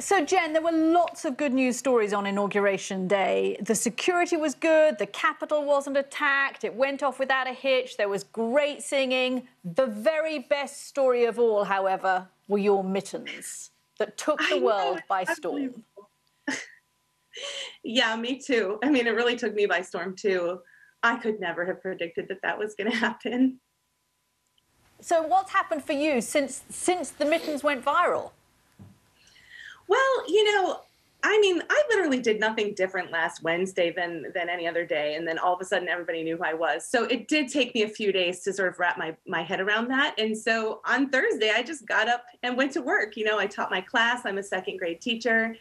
So, Jen, there were lots of good news stories on Inauguration Day. The security was good, the Capitol wasn't attacked, it went off without a hitch, there was great singing. The very best story of all, however, were your mittens that took the world by storm. yeah, me too. I mean, it really took me by storm, too. I could never have predicted that that was going to happen. So, what's happened for you since since the mittens went viral? Well, you know, I mean, I literally did nothing different last Wednesday than than any other day, and then all of a sudden everybody knew who I was. So it did take me a few days to sort of wrap my my head around that. And so on Thursday, I just got up and went to work. You know, I taught my class. I'm a second grade teacher,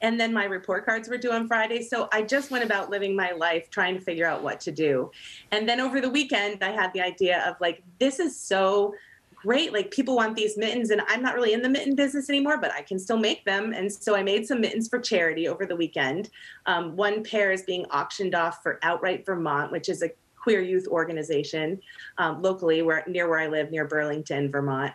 and then my report cards were due on Friday. So I just went about living my life trying to figure out what to do. And then over the weekend, I had the idea of like, this is so great. Like people want these mittens, and I'm not really in the mitten business anymore, but I can still make them. And so I made some mittens for charity over the weekend. Um, one pair is being auctioned off for Outright Vermont, which is a queer youth organization um, locally where near where I live, near Burlington, Vermont.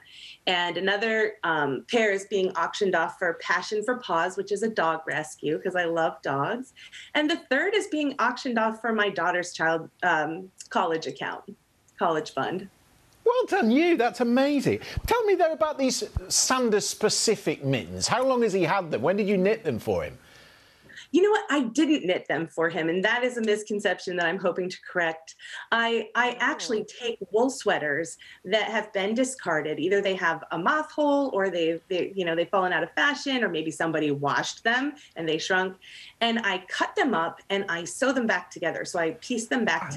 And another um, pair is being auctioned off for Passion for Paws, which is a dog rescue because I love dogs. And the third is being auctioned off for my daughter's child um, college account, college fund. Well done, you. That's amazing. Tell me, though, about these Sanders specific mittens. How long has he had them? When did you knit them for him? You know what? I didn't knit them for him, and that is a misconception that I'm hoping to correct. I I actually oh. take wool sweaters that have been discarded. Either they have a moth hole, or they they you know they've fallen out of fashion, or maybe somebody washed them and they shrunk, and I cut them up and I sew them back together. So I piece them back ah.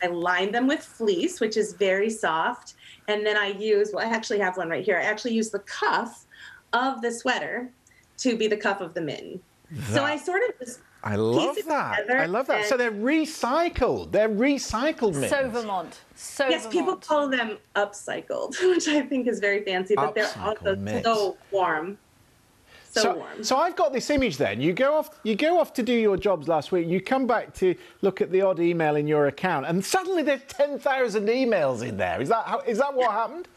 Together I line them with fleece, which is very soft. And then I use, well, I actually have one right here. I actually use the cuff of the sweater to be the cuff of the mitten. That, so I sort of just I love that. I love that. So they're recycled. They're recycled mittens. So Vermont. So yes, Vermont. people call them upcycled, which I think is very fancy, but they're also mitts. so warm so, so, warm. So I've got this image then. You go off you go off to do your jobs last week, you come back to look at the odd email in your account, and suddenly there's 10,000 emails in there. Is that how, is that what happened?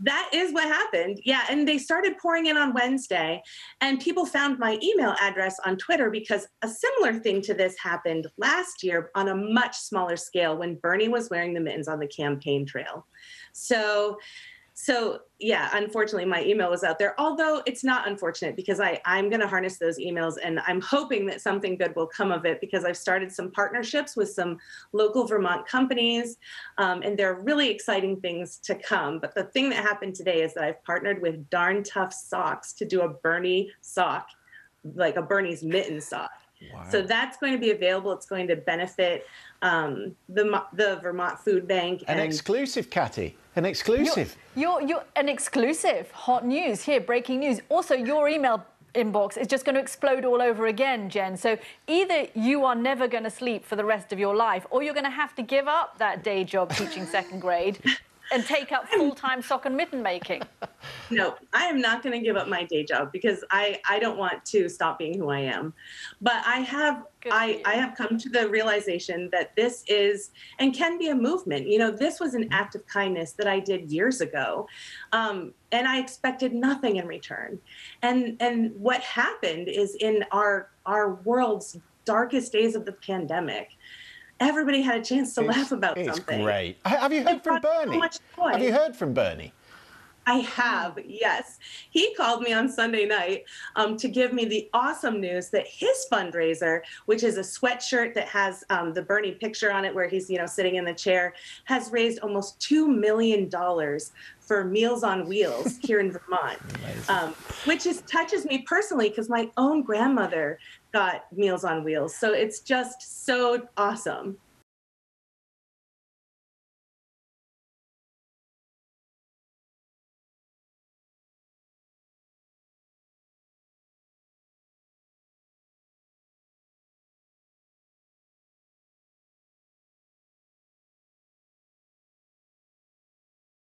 That is what happened. Yeah. And they started pouring in on Wednesday. And people found my email address on Twitter because a similar thing to this happened last year on a much smaller scale when Bernie was wearing the mittens on the campaign trail. So so yeah unfortunately my email was out there although it's not unfortunate because i i'm going to harness those emails and i'm hoping that something good will come of it because i've started some partnerships with some local vermont companies um, and there are really exciting things to come. But the thing that happened today is that i've partnered with darn tough socks to do a bernie sock like a bernie's mitten sock Wow. So that's going to be available. It's going to benefit um, the the Vermont Food Bank. An exclusive, Katty. An exclusive. You're, you're, you're an exclusive. Hot news here. Breaking news. Also, your email inbox is just going to explode all over again, Jen. So either you are never going to sleep for the rest of your life, or you're going to have to give up that day job teaching second grade and take up full-time sock and mitten making. No, I am not going to give up my day job because I I don't want to stop being who I am. But I have I I have come to the realization that this is and can be a movement. You know, this was an act of kindness that I did years ago. Um, and I expected nothing in return. And and what happened is in our our world's darkest days of the pandemic, everybody had a chance to it's, laugh about it's something. Great. Have you heard it from Bernie? So have you heard from Bernie? I have, yes. He called me on Sunday night um, to give me the awesome news that his fundraiser, which is a sweatshirt that has um, the Bernie picture on it, where he's you know sitting in the chair, has raised almost two million dollars for Meals on Wheels here in Vermont, um, which is touches me personally because my own grandmother got Meals on Wheels. So it's just so awesome.